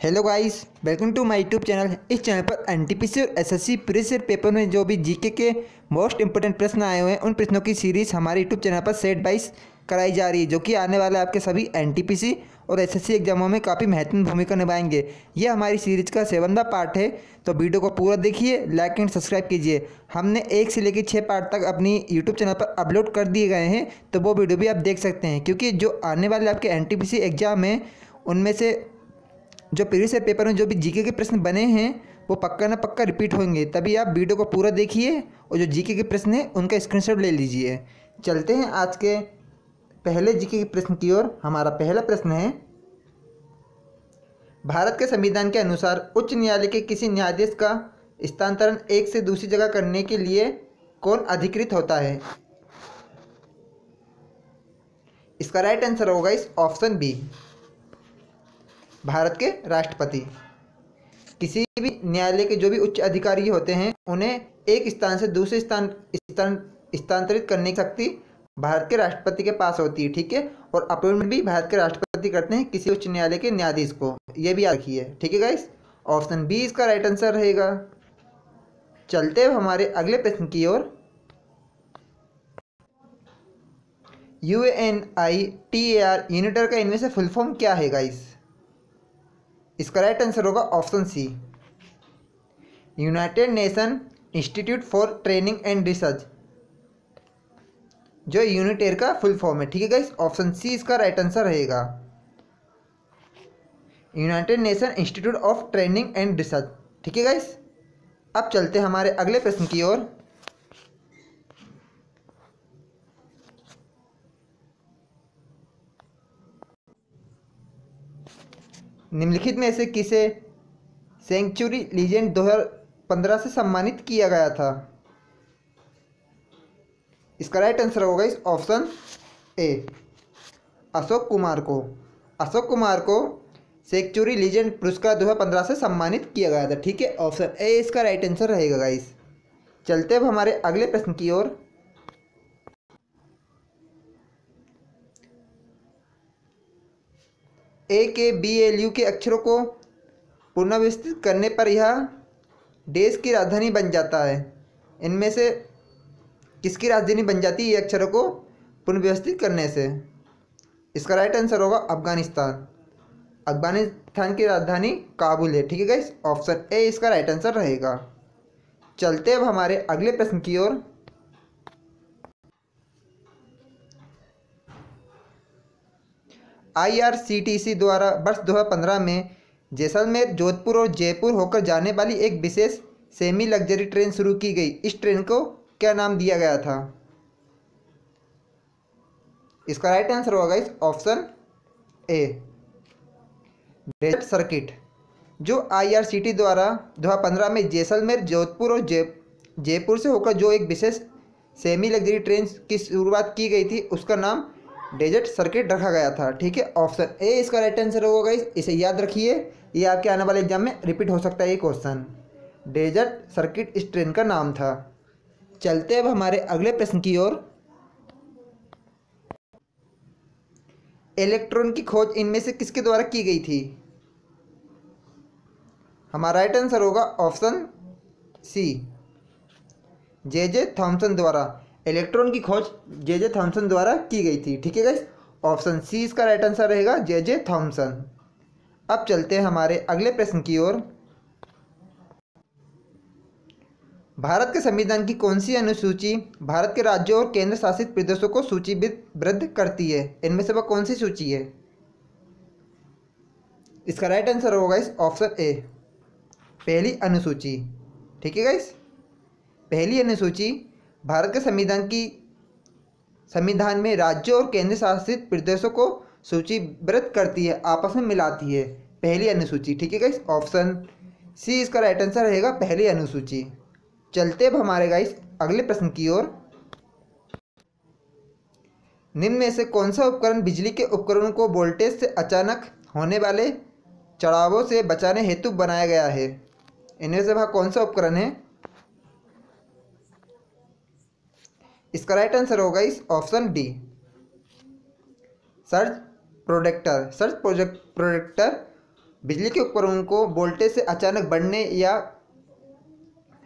Hello guys welcome to my YouTube channel इस channel पर N NTPC और SSC previous year paper में जो भी जीके के मोस्ट इंपोर्टेंट प्रश्न आए हुए हैं, उन प्रश्नों की सीरीज़ हमारे यूट्यूब चैनल पर सेट बाइस कराई जा रही है, जो कि आने वाले आपके सभी एनटीपीसी और एस एसएससी एग्जामों में काफ़ी महत्वपूर्ण भूमिका निभाएँगे। ये हमारी सीरीज़ का सेवनवा पार्ट है तो वीडियो को पूरा देखिए लाइक एंड सब्सक्राइब कीजिए। हमने एक से लेकर छः पार्ट तक अपनी यूट्यूब चैनल पर अपलोड कर दिए गए हैं तो वो वीडियो भी आप देख सकते हैं, क्योंकि जो आने वाले आपके एनटीपीसी एग्ज़ाम हैं, उनमें से जो प्रीवियस पेपर में जो भी जीके के प्रश्न बने हैं, वो पक्का ना पक्का रिपीट होंगे। तभी आप वीडियो को पूरा देखिए और जो जीके के प्रश्न हैं, उनका स्क्रीनशॉट ले लीजिए। चलते हैं आज के पहले जीके के प्रश्न की ओर। हमारा पहला प्रश्न है, भारत के संविधान के अनुसार उच्च न्यायालय के किसी न्यायाधीश का स्थानांतरण एक से दूसरी जगह करने के लिए कौन अधिकृत होता है? इसका राइट आंसर होगा इस ऑप्शन बी भारत के राष्ट्रपति। किसी भी न्यायालय के जो भी उच्च अधिकारी होते हैं, उन्हें एक स्थान से दूसरे स्थान स्थान, स्थानांतरित करने की शक्ति भारत के राष्ट्रपति के पास होती है, ठीक है? और अपॉइंटमेंट भी भारत के राष्ट्रपति करते हैं किसी उच्च न्यायालय के न्यायाधीश को। यह भी याद रखिए, ठीक है गाइस ऑप्शन बी इसका राइट आंसर रहेगा। चलते हुए हमारे अगले प्रश्न की ओर। U N I T A R UNITAR का इनमें से फुल फॉर्म क्या है गाइस इसका राइट आंसर होगा option C United Nation Institute for Training and Research जो यूनिटेर का फुल फॉर्म है, ठीक है गाइस ऑप्शन सी इसका राइट आंसर रहेगा. United Nation Institute of Training and Research ठीक है गाइस अब चलते हमारे अगले प्रश्न की ओर। निम्नलिखित में से किसे सेंचुरी लीजेंड 2015 से सम्मानित किया गया था? इसका राइट आंसर होगा इस ऑप्शन ए अशोक कुमार को। अशोक कुमार को सेंचुरी लीजेंड पुरस्कार 2015 से सम्मानित किया गया था। ठीक है ऑप्शन ए इसका राइट आंसर रहेगा गाइस चलते अब हमारे अगले प्रश्न की ओर। ए के बी एल यू के अक्षरों को पुनर्व्यवस्थित करने पर यह देश की राजधानी बन जाता है। इनमें से किसकी राजधानी बन जाती है ये अक्षरों को पुनर्व्यवस्थित करने से? इसका राइट आंसर होगा अफ़गानिस्तान। अफ़गानिस्तान की राजधानी काबुल है। ठीक है गाइस ऑप्शन ए इसका राइट आंसर रहेगा। चलते अब हमारे अगले प्रश्न की ओर। आईआरसीटीसी द्वारा वर्ष 2015 में जैसलमेर, जोधपुर और जयपुर होकर जाने वाली एक विशेष सेमी लग्जरी ट्रेन शुरू की गई। इस ट्रेन को क्या नाम दिया गया था? इसका राइट आंसर होगा इस ऑप्शन ए डेजर्ट सर्किट, जो आईआरसीटी द्वारा 2015 में जैसलमेर, जोधपुर और जय, जयपुर से होकर जो एक विशेष सेमी लग्जरी ट्रेन की शुरुआत की गई थी, उसका नाम डेजर्ट सर्किट रखा गया था, ठीक है? ऑप्शन ए इसका राइट आंसर होगा इसे याद रखिए। ये आपके आने वाले एग्ज़ाम में रिपीट हो सकता है ये क्वेश्चन डेजर्ट सर्किट इस ट्रेन का नाम था। चलते अब हमारे अगले प्रश्न की ओर। इलेक्ट्रॉन की खोज इनमें से किसके द्वारा की गई थी? हमारा राइट आंसर होगा option C J J Thomson द्वारा। इलेक्ट्रॉन की खोज जे जे थॉमसन द्वारा की गई थी। ठीक है गाइस ऑप्शन सी इसका राइट आंसर रहेगा जे जे थॉम्सन। अब चलते हैं हमारे अगले प्रश्न की ओर। भारत के संविधान की कौन सी अनुसूची भारत के राज्यों और केंद्र शासित प्रदेशों को सूचीबद्ध करती है? इनमें से वह कौन सी सूची है? इसका राइट आंसर होगा इस ऑप्शन ए पहली अनुसूची। ठीक है गाइस पहली अनुसूची भारत के संविधान की, संविधान में राज्यों और केंद्र शासित प्रदेशों को सूचीबद्ध करती है, आपस में मिलाती है। पहली अनुसूची, ठीक है गाइस ऑप्शन सी इसका राइट आंसर रहेगा पहली अनुसूची। चलते अब हमारे गाइस अगले प्रश्न की ओर। निम्न में से कौन सा उपकरण बिजली के उपकरणों को वोल्टेज से अचानक होने वाले चढ़ावों से बचाने हेतु बनाया गया है? इनमें से वह कौन सा उपकरण है? इसका राइट आंसर होगा इस option D surge protector surge project protector बिजली के उपकरणों को वोल्टेज से अचानक बढ़ने या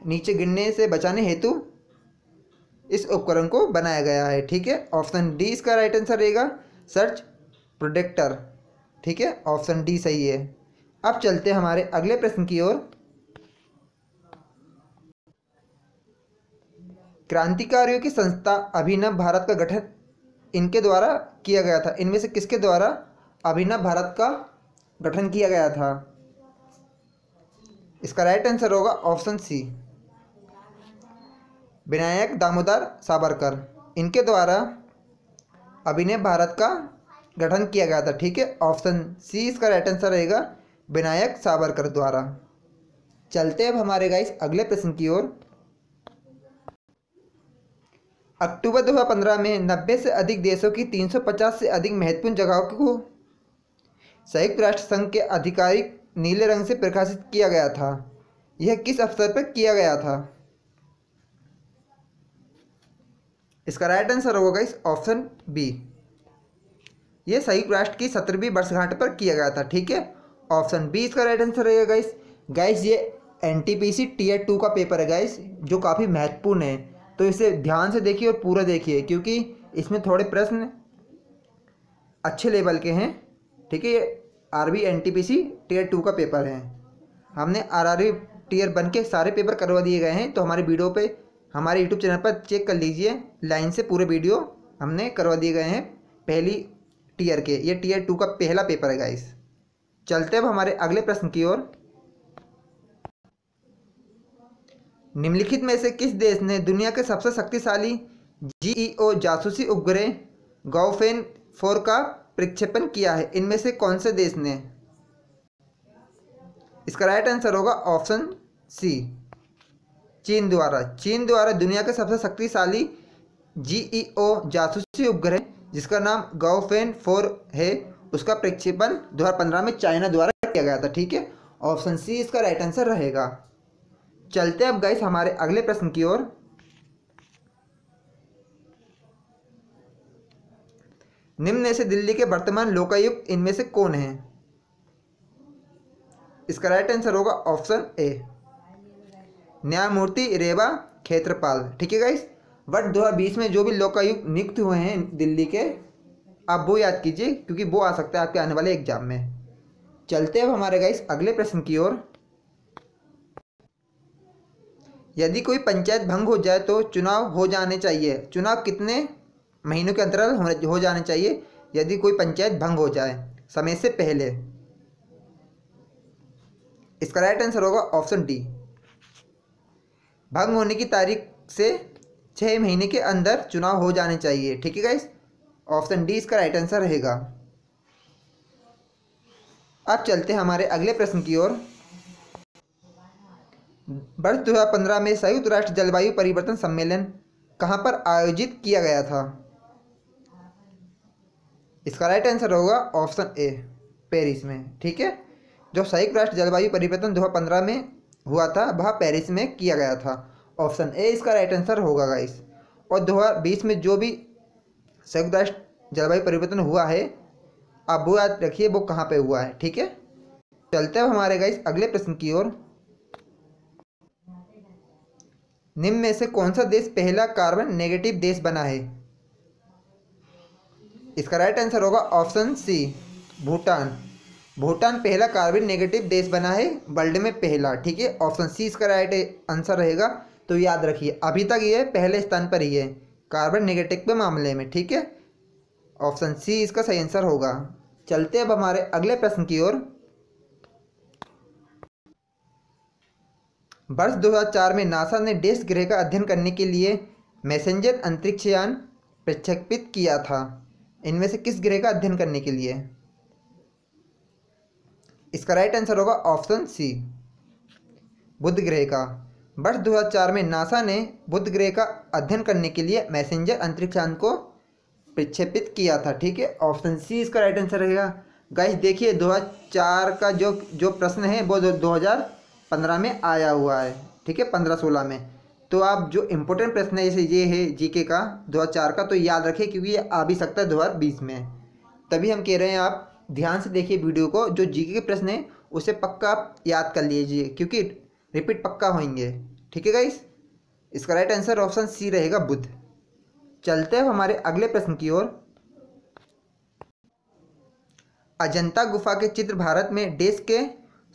नीचे गिरने से बचाने हेतु इस उपकरण को बनाया गया है, ठीक है? ऑप्शन डी इसका राइट आंसर रहेगा। सर्च प्रोडक्टर ठीक है? ऑप्शन डी सही है। अब चलते हमारे अगले प्रश्न की ओर। क्रांतिकारियों की संस्था अभिनव भारत का गठन इनके द्वारा किया गया था। इनमें से किसके द्वारा अभिनव भारत का गठन किया गया था? इसका राइट आंसर होगा ऑप्शन सी विनायक दामोदर सावरकर। इनके द्वारा अभिनव भारत का गठन किया गया था। ठीक है ऑप्शन सी इसका राइट आंसर रहेगा विनायक सावरकर द्वारा। चलते अब हमारे गाइस अगले प्रश्न की ओर। अक्टूबर 2015 में 90 से अधिक देशों की 350 से अधिक महत्वपूर्ण जगहों को संयुक्त राष्ट्र संघ के आधिकारिक नीले रंग से प्रकाशित किया गया था। यह किस अवसर पर किया गया था? इसका राइट आंसर होगा इस ऑप्शन बी यह संयुक्त राष्ट्र की सत्रहवीं वर्षगांठ पर किया गया था, ठीक है? ऑप्शन बी इसका राइट आंसर रहेगा गाइस गाइस ये N T P C two का पेपर है गाइस जो काफ़ी महत्वपूर्ण है। तो इसे ध्यान से देखिए और पूरा देखिए, क्योंकि इसमें थोड़े प्रश्न अच्छे लेवल के हैं, ठीक है? ये R B N T P C tier two का पेपर है। हमने R R B tier one के सारे पेपर करवा दिए गए हैं तो हमारे वीडियो पे, हमारे यूट्यूब चैनल पर चेक कर लीजिए लाइन से पूरे वीडियो हमने करवा दिए गए हैं, पहली टीयर के, ये टीयर टू का पहला पेपर है गाइस चलते अब हमारे अगले प्रश्न की ओर। निम्नलिखित में से किस देश ने दुनिया के सबसे शक्तिशाली जीईओ जासूसी उपग्रह गौफेन फोर का प्रक्षेपण किया है? इनमें से कौन से देश ने? इसका राइट आंसर होगा ऑप्शन सी चीन द्वारा। चीन द्वारा दुनिया के सबसे शक्तिशाली जीईओ जासूसी उपग्रह, जिसका नाम गौफेन फोर है, उसका प्रक्षेपण 2015 में चाइना द्वारा किया गया था, ठीक है? ऑप्शन सी इसका राइट आंसर रहेगा। चलते अब गाइस हमारे अगले प्रश्न की ओर। निम्न से दिल्ली के वर्तमान लोकायुक्त इनमें से कौन है? इसका राइट आंसर होगा ऑप्शन ए न्यायमूर्ति रेवा खेत्रपाल। ठीक है गाइस वर्ष 2020 में जो भी लोकायुक्त नियुक्त हुए हैं दिल्ली के, आप वो याद कीजिए, क्योंकि वो आ सकता है आपके आने वाले एग्ज़ाम में। चलते अब हमारे गाइस अगले प्रश्न की ओर। यदि कोई पंचायत भंग हो जाए तो चुनाव हो जाने चाहिए। चुनाव कितने महीनों के अंतराल हो जाने चाहिए, यदि कोई पंचायत भंग हो जाए, समय से पहले। इसका राइट आंसर होगा ऑप्शन डी भंग होने की तारीख से छः महीने के अंदर चुनाव हो जाने चाहिए। ठीक है गाइस ऑप्शन डी इसका राइट आंसर रहेगा। अब चलते हैं हमारे अगले प्रश्न की ओर। वर्ष 2015 में संयुक्त राष्ट्र जलवायु परिवर्तन सम्मेलन कहाँ पर आयोजित किया गया था? इसका राइट आंसर होगा ऑप्शन ए पेरिस में, ठीक है? जो संयुक्त राष्ट्र जलवायु परिवर्तन 2015 में हुआ था, वह पेरिस में किया गया था। ऑप्शन ए इसका राइट आंसर होगा गाइस और 2020 में जो भी संयुक्त राष्ट्र जलवायु परिवर्तन हुआ है, आप वो याद रखिए, वो कहाँ पे हुआ है, ठीक है? चलते हैं हमारे गाइस अगले प्रश्न की ओर। निम्न में से कौन सा देश पहला कार्बन नेगेटिव देश बना है? इसका राइट आंसर होगा ऑप्शन सी भूटान। भूटान पहला कार्बन नेगेटिव देश बना है वर्ल्ड में पहला, ठीक है? ऑप्शन सी इसका राइट आंसर रहेगा तो याद रखिए, अभी तक ये पहले स्थान पर ही है कार्बन नेगेटिव के मामले में, ठीक है? ऑप्शन सी इसका सही आंसर होगा। चलते अब हमारे अगले प्रश्न की ओर। वर्ष 2004 में नासा ने डेस ग्रह का अध्ययन करने के लिए मैसेंजर अंतरिक्ष यान प्रक्षेपित किया था। इनमें से किस ग्रह का अध्ययन करने के लिए? इसका राइट आंसर होगा ऑप्शन सी बुध ग्रह का। वर्ष 2004 में नासा ने बुध ग्रह का अध्ययन करने के लिए मैसेंजर अंतरिक्ष यान को प्रक्षेपित किया था। ठीक है ऑप्शन सी इसका राइट आंसर रहेगा। गाइस देखिए 2004 का जो जो प्रश्न है, वो दो हज़ार पंद्रह में आया हुआ है, ठीक है, पंद्रह सोलह में। तो आप जो इम्पोर्टेंट प्रश्न है, जैसे ये है जीके का, दो हज़ार चार का तो याद रखें क्योंकि ये आ भी सकता है दो हज़ार बीस में। तभी हम कह रहे हैं आप, ध्यान से देखिए वीडियो को, जो जीके के प्रश्न है, उसे पक्का आप याद कर लीजिए, क्योंकि रिपीट पक्का होंगे। ठीक है गाइस इसका राइट आंसर ऑप्शन सी रहेगा बुध। चलते हैं हमारे अगले प्रश्न की ओर। अजंता गुफा के चित्र भारत में देश के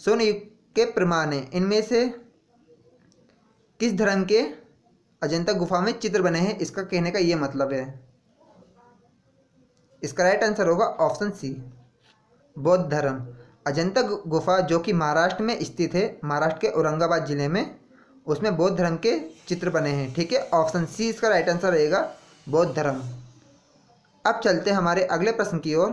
स्वर्ण युग के प्रमाण हैं। इनमें से किस धर्म के अजंता गुफा में चित्र बने हैं, इसका कहने का ये मतलब है। इसका राइट आंसर होगा ऑप्शन सी बौद्ध धर्म। अजंता गुफा जो कि महाराष्ट्र में स्थित है, महाराष्ट्र के औरंगाबाद ज़िले में, उसमें बौद्ध धर्म के चित्र बने हैं, ठीक है? ऑप्शन सी इसका राइट आंसर रहेगा बौद्ध धर्म। अब चलते हमारे अगले प्रश्न की ओर।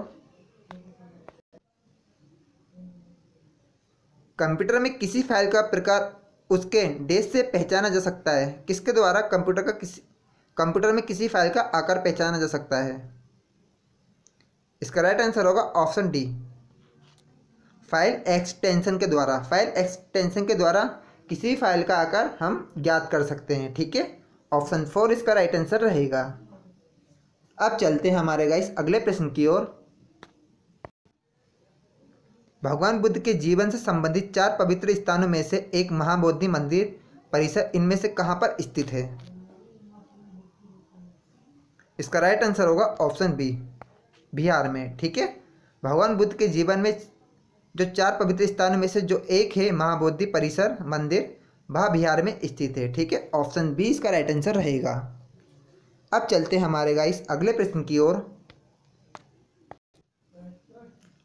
कंप्यूटर में किसी फ़ाइल का प्रकार उसके देश से पहचाना जा सकता है। किसके द्वारा कंप्यूटर का किसी कंप्यूटर में किसी फ़ाइल का आकार पहचाना जा सकता है? इसका राइट आंसर होगा ऑप्शन डी फ़ाइल एक्सटेंशन के द्वारा। फ़ाइल एक्सटेंशन के द्वारा किसी फ़ाइल का आकार हम ज्ञात कर सकते हैं, ठीक है? ऑप्शन फोर इसका राइट आंसर रहेगा। अब चलते हैं हमारे गाइस अगले प्रश्न की ओर। भगवान बुद्ध के जीवन से संबंधित चार पवित्र स्थानों में से एक महाबोधि मंदिर परिसर, इनमें से कहाँ पर स्थित है? इसका राइट आंसर होगा ऑप्शन बी बिहार में, ठीक है? भगवान बुद्ध के जीवन में जो चार पवित्र स्थानों में से जो एक है महाबोधि परिसर मंदिर, वह बिहार में स्थित है, ठीक है? ऑप्शन बी इसका राइट आंसर रहेगा। अब चलते हैं हमारे गाइस अगले प्रश्न की ओर।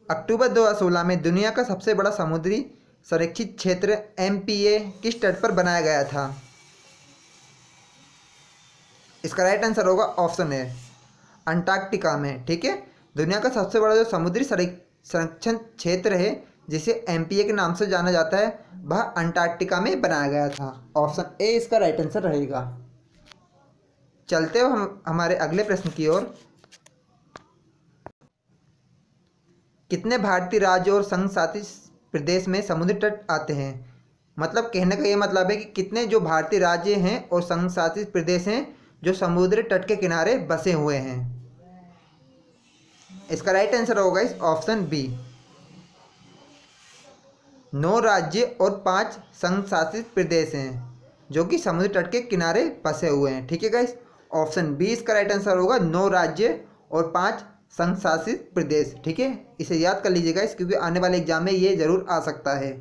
अक्टूबर 2016 में दुनिया का सबसे बड़ा समुद्री संरक्षित क्षेत्र एमपीए किस तट पर बनाया गया था। इसका राइट आंसर होगा ऑप्शन ए अंटार्कटिका में, ठीक है? दुनिया का सबसे बड़ा जो समुद्री संरक्षण क्षेत्र है, जिसे एमपीए के नाम से जाना जाता है, वह अंटार्कटिका में बनाया गया था। ऑप्शन ए इसका राइट आंसर रहेगा। चलते हो हम, हमारे अगले प्रश्न की ओर। कितने भारतीय राज्य और संघ शासित प्रदेश में समुद्री तट आते हैं? मतलब कहने का ये मतलब है कि कितने जो भारतीय राज्य हैं और संघ शासित प्रदेश हैं जो समुद्र तट के किनारे बसे हुए हैं? इसका राइट आंसर होगा इस ऑप्शन बी नौ राज्य और पाँच संघ शासित प्रदेश हैं जो कि समुद्री तट के किनारे बसे हुए हैं। ठीक है गाइस ऑप्शन बी इसका राइट आंसर होगा नौ राज्य और पाँच संघ शासित प्रदेश, ठीक है? इसे याद कर लीजिएगा इस, क्योंकि आने वाले एग्ज़ाम में ये ज़रूर आ सकता है।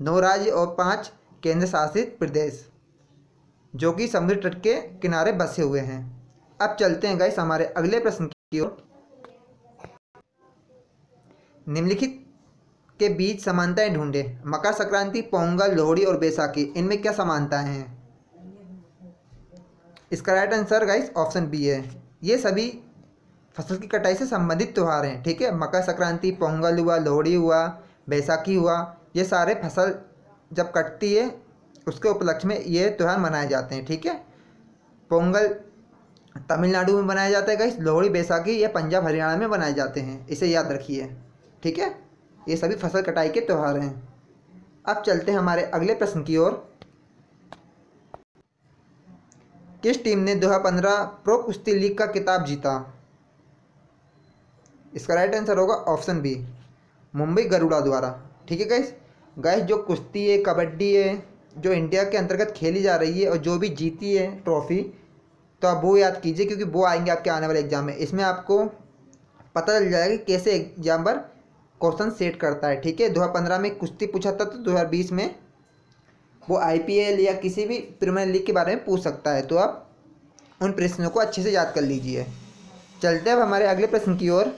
नौ राज्य और पाँच केंद्र शासित प्रदेश, जो कि समुद्र तट के किनारे बसे हुए हैं। अब चलते हैं गाइस हमारे अगले प्रश्न की ओर। निम्नलिखित के बीच समानताएँ ढूंढे। मकर संक्रांति, पोंगल, लोहड़ी और बैसाखी, इनमें क्या समानताएँ हैं? इसका right answer guys option B है। ये सभी फ़सल की कटाई से संबंधित त्यौहार हैं, ठीक है? मकर संक्रांति, पोंगल हुआ, लोहड़ी हुआ, बैसाखी हुआ, ये सारे फ़सल जब कटती है, उसके उपलक्ष्य में ये त्यौहार मनाए जाते हैं, ठीक है? पोंगल तमिलनाडु में बनाया जाता है, गाइस। लोहड़ी, बैसाखी, या पंजाब, हरियाणा में मनाए जाते हैं, इसे याद रखिए, ठीक है? ये सभी फ़सल कटाई के त्यौहार हैं। अब चलते हैं हमारे अगले प्रश्न की ओर। किस टीम ने 2015 प्रो कुश्ती लीग का किताब जीता? इसका राइट आंसर होगा ऑप्शन बी मुंबई गरुड़ा द्वारा। ठीक है गैस गैस जो कुश्ती है, कबड्डी है, जो इंडिया के अंतर्गत खेली जा रही है और जो भी जीती है ट्रॉफी तो आप वो याद कीजिए क्योंकि वो आएँगे आपके आने वाले एग्ज़ाम में। इसमें आपको पता चल जाएगा कि कैसे एग्ज़ाम पर क्वेश्चन सेट करता है। ठीक है? दो हज़ार पंद्रह में कुश्ती पूछा था तो दो हज़ार बीस में वो आईपीएल या किसी भी प्रीमियर लीग के बारे में पूछ सकता है। तो आप उन प्रश्नों को अच्छे से याद कर लीजिए। चलते हैं अब हमारे अगले प्रश्न की ओर।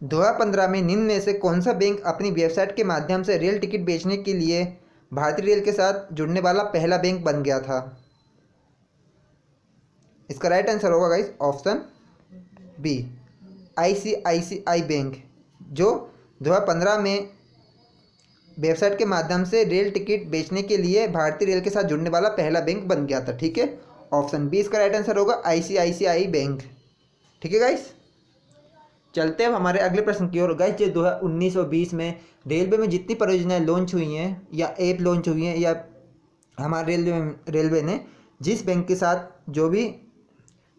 दो में निम्न में से कौन सा बैंक अपनी वेबसाइट के माध्यम से रेल टिकट बेचने के लिए भारतीय रेल के साथ जुड़ने वाला पहला बैंक बन गया था? इसका राइट आंसर होगा guys option B ICICI bank जो 2015 में वेबसाइट के माध्यम से रेल टिकट बेचने के लिए भारतीय रेल के साथ जुड़ने वाला पहला बैंक बन गया था, ठीक है? ऑप्शन बी इसका राइट आंसर होगा आईसीआईसीआई बैंक ठीक है गाइस चलते हैं हमारे अगले प्रश्न की ओर। गाइस जो दो हज़ार उन्नीस और बीस में रेलवे में जितनी परियोजनाएँ लॉन्च हुई हैं, या ऐप लॉन्च हुई हैं, या हमारे रेलवे रेलवे ने, जिस बैंक के साथ जो भी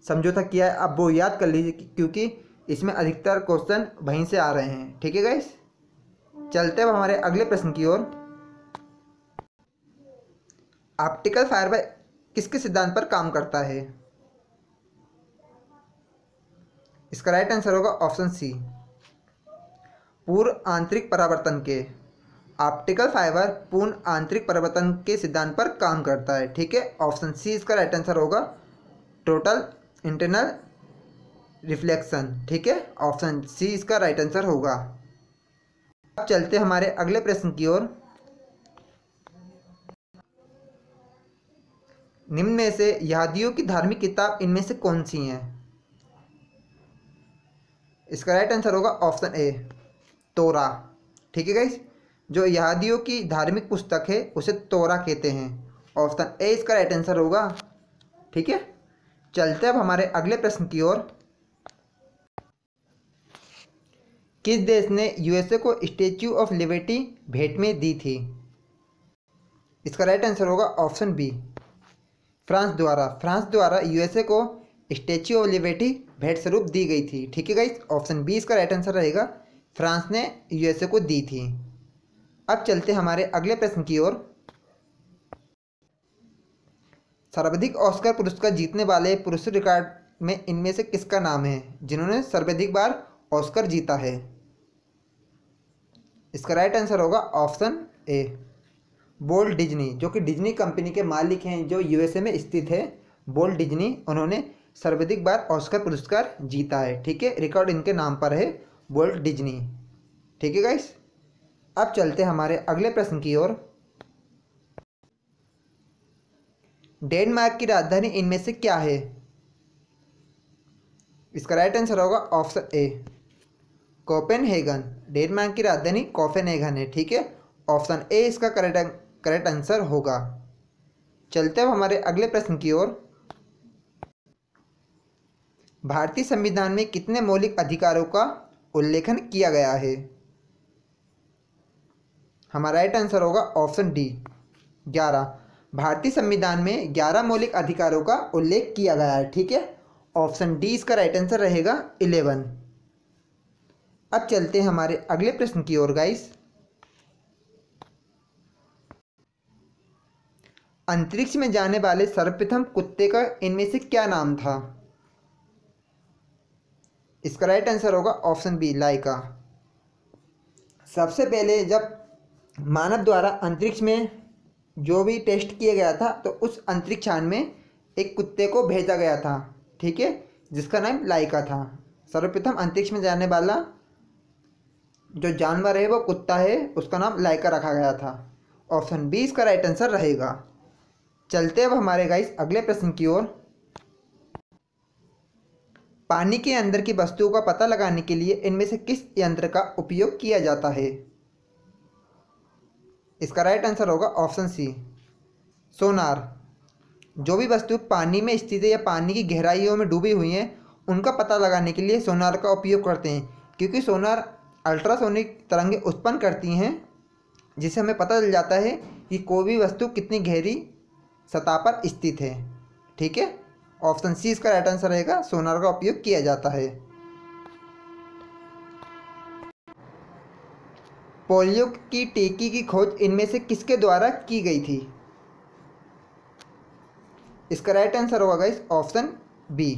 समझौता किया है, आप वो याद कर लीजिए क्योंकि इसमें अधिकतर क्वेश्चन वहीं से आ रहे हैं। ठीक है गाइस चलते अब हमारे अगले प्रश्न की ओर। ऑप्टिकल फाइबर किसके सिद्धांत पर काम करता है? इसका राइट आंसर होगा ऑप्शन सी पूर्व आंतरिक परावर्तन के। ऑप्टिकल फाइबर पूर्ण आंतरिक परिवर्तन के सिद्धांत पर काम करता है, ठीक है? ऑप्शन सी इसका राइट आंसर होगा टोटल इंटरनल रिफ्लेक्शन ठीक है? ऑप्शन सी इसका राइट आंसर होगा। अब चलते हमारे अगले प्रश्न की ओर। निम्न में से यादियों की धार्मिक किताब इनमें से कौन सी हैं? इसका राइट आंसर होगा ऑप्शन ए तोरा। ठीक है गाइस जो यहादियों की धार्मिक पुस्तक है, उसे तोरा कहते हैं। ऑप्शन ए इसका राइट आंसर होगा। ठीक है? चलते अब हमारे अगले प्रश्न की ओर। किस देश ने यूएसए को स्टेच्यू ऑफ़ लिबर्टी भेंट में दी थी? इसका राइट आंसर होगा ऑप्शन बी फ्रांस द्वारा। फ्रांस द्वारा यूएसए को स्टेच्यू ऑफ़ लिबर्टी भेंट स्वरूप दी गई थी। ठीक है गाइस ऑप्शन बी इसका राइट आंसर रहेगा। फ्रांस ने यूएसए को दी थी। अब चलते हमारे अगले प्रश्न की ओर। सर्वाधिक ऑस्कर पुरस्कार जीतने वाले पुरुष रिकॉर्ड में इनमें से किसका नाम है? जिन्होंने सर्वाधिक बार ऑस्कर जीता है। इसका राइट आंसर होगा ऑप्शन ए बोल्ट डिज्नी जो कि डिज्नी कंपनी के मालिक हैं, जो यूएसए में स्थित है बोल्ट डिज्नी उन्होंने सर्वाधिक बार ऑस्कर पुरस्कार जीता है, ठीक है? रिकॉर्ड इनके नाम पर है बोल्ट डिज्नी ठीक है गाइस अब चलते हमारे अगले प्रश्न की ओर। डेनमार्क की राजधानी इनमें से क्या है? इसका राइट आंसर होगा ऑप्शन ए कोपेनहेगन। डेनमार्क की राजधानी कोपेनहेगन है, ठीक है? ऑप्शन ए इसका करेक्ट करेक्ट आंसर होगा। चलते अब हमारे अगले प्रश्न की ओर। भारतीय संविधान में कितने मौलिक अधिकारों का उल्लेखन किया गया है? हमारा राइट आंसर होगा ऑप्शन डी ग्यारह। भारतीय संविधान में ग्यारह मौलिक अधिकारों का उल्लेख किया गया है, ठीक है? ऑप्शन डी इसका राइट आंसर रहेगा इलेवन अब चलते हैं हमारे अगले प्रश्न की ओर गाइस अंतरिक्ष में जाने वाले सर्वप्रथम कुत्ते का इनमें से क्या नाम था? इसका राइट आंसर होगा ऑप्शन बी लाइका सबसे पहले जब मानव द्वारा अंतरिक्ष में जो भी टेस्ट किया गया था तो उस अंतरिक्ष यान में एक कुत्ते को भेजा गया था, ठीक है? जिसका नाम लाइका था। सर्वप्रथम अंतरिक्ष में जाने वाला जो जानवर है, वो कुत्ता है, उसका नाम लाइका रखा गया था। ऑप्शन बी इसका राइट आंसर रहेगा। चलते अब हमारे गाइस अगले प्रश्न की ओर। पानी के अंदर की वस्तुओं का पता लगाने के लिए इनमें से किस यंत्र का उपयोग किया जाता है? इसका राइट आंसर होगा ऑप्शन सी सोनार। जो भी वस्तु पानी में स्थित है या पानी की गहराइयों में डूबी हुई हैं, उनका पता लगाने के लिए सोनार का उपयोग करते हैं, क्योंकि सोनार अल्ट्रासोनिक तरंगें उत्पन्न करती हैं, जिससे हमें पता चल जाता है कि कोई भी वस्तु कितनी गहरी सतह पर स्थित है। ठीक है? ऑप्शन सी इसका राइट आंसर रहेगा सोनार का उपयोग किया जाता है। पोलियो की टीकी की खोज इनमें से किसके द्वारा की गई थी? इसका राइट आंसर होगा guys option B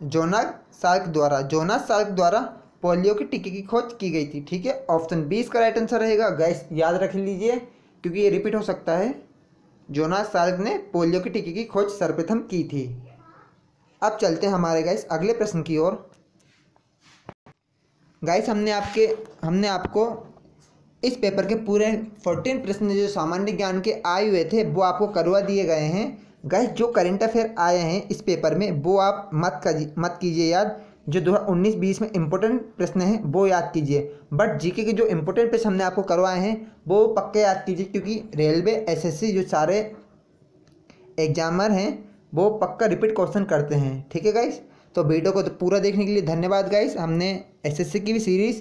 Jonas Salk द्वारा जोनास साल्क द्वारा पोलियो की टीके की खोज की गई थी, ठीक है? ऑप्शन बी इसका राइट आंसर रहेगा गैस याद रख लीजिए, क्योंकि ये रिपीट हो सकता है। जोनास साल्क ने पोलियो की टीके की खोज सर्वप्रथम की थी। अब चलते हैं हमारे गाइस अगले प्रश्न की ओर। गाइस हमने आपके, हमने आपको इस पेपर के पूरे फोर्टीन प्रश्न जो सामान्य ज्ञान के आए हुए थे, वो आपको करवा दिए गए हैं। गैस जो करंट अफेयर आए हैं इस पेपर में, वो आप मत मत कीजिए याद। जो दो हज़ार उन्नीस बीस में इंपॉर्टेंट प्रश्न हैं, वो याद कीजिए। बट जीके के जो इंपॉर्टेंट प्रश्न हमने आपको करवाए हैं, वो पक्के याद कीजिए, क्योंकि रेलवे एसएससी जो सारे एग्जामर हैं वो पक्का रिपीट क्वेश्चन करते हैं। ठीक है गाइस तो वीडियो को तो पूरा देखने के लिए धन्यवाद गाइस हमने एसएससी की भी सीरीज़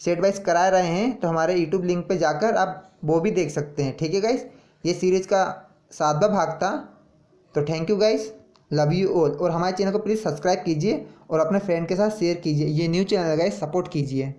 सेट वाइज करा रहे हैं। तो हमारे यूट्यूब लिंक पे जाकर आप वो भी देख सकते हैं। ठीक है गाइस ये सीरीज़ का सातवा भाग था। तो thank you guys love you all और हमारे चैनल को प्लीज़ सब्सक्राइब कीजिए और अपने फ्रेंड के साथ शेयर कीजिए। ये न्यू चैनल है सपोर्ट कीजिए।